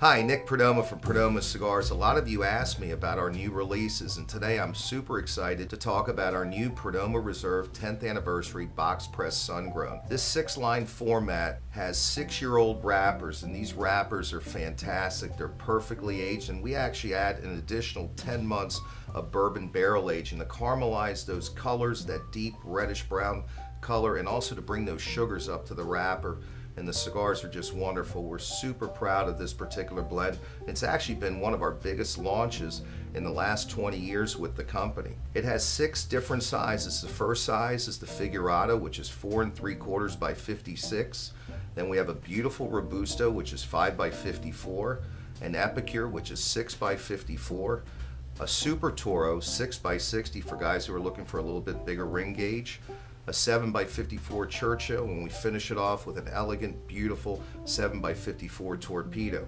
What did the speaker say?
Hi, Nick Perdomo from Perdomo Cigars. A lot of you asked me about our new releases, and today I'm super excited to talk about our new Perdomo Reserve 10th Anniversary Box Press Sun-Grown. This six line format has six year old wrappers, and these wrappers are fantastic. They're perfectly aged, and we actually add an additional 10 months of bourbon barrel aging to caramelize those colors, that deep reddish brown color, and also to bring those sugars up to the wrapper and the cigars are just wonderful. We're super proud of this particular blend. It's actually been one of our biggest launches in the last 20 years with the company. It has six different sizes. The first size is the Figurado, which is four and three quarters by 56. Then we have a beautiful Robusto, which is five by 54, an Epicure, which is six by 54, a Super Toro, six by 60 for guys who are looking for a little bit bigger ring gauge, a 7 by 54 Churchill, and we finish it off with an elegant, beautiful 7 by 54 Torpedo.